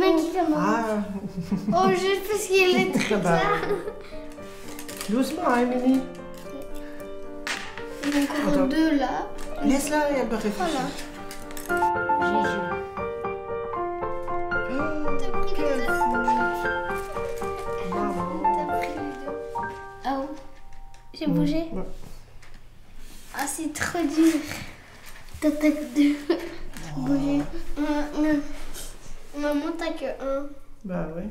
Qui commence. Ah, Oh, juste parce qu'il est très tard. doucement, hein, Émilie. Il y a encore deux là. Laisse-la et elle va réfléchir. Voilà. Jésus. Oh, quelle. Bravo. Ah oh. J'ai bougé. Ouais. Ah, c'est trop dur. T'as t'as que deux. Bouger. Maman, Maman, t'as que un. Bah ouais.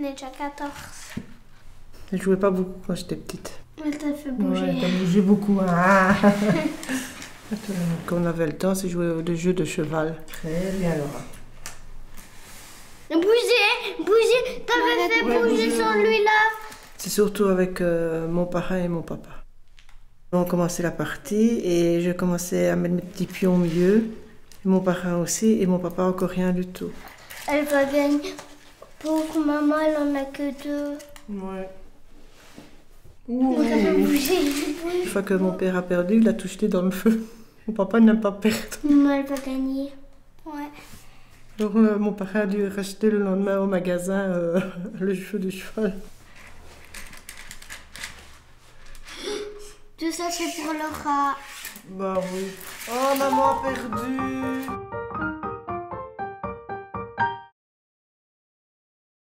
On est déjà 14. Je jouais pas beaucoup quand j'étais petite. Elle t'a fait bouger. Ouais, t'as bougé beaucoup. Ah. Attends, Quand on avait le temps, c'est jouer au jeux de cheval. Très bien, Laura. Bouger, bouger. T'avais fait Ouais, bouger bouger, sans ouais. lui là. C'est surtout avec euh, mon parrain et mon papa. On commençait la partie et je commençais à mettre mes petits pions au milieu. Et mon parrain aussi et mon papa encore rien du tout. Elle va gagner. Pour maman, elle en a que deux. Ouais. Bouger. Une fois que mon père a perdu, il a tout jeté dans le feu. Mon papa n'aime pas perdre. Maman, elle va gagner. Ouais. Alors euh, mon parrain a dû racheter le lendemain au magasin euh, le jeu de cheval. Tout ça, c'est pour Laura. Bah oui. Oh, maman a perdu.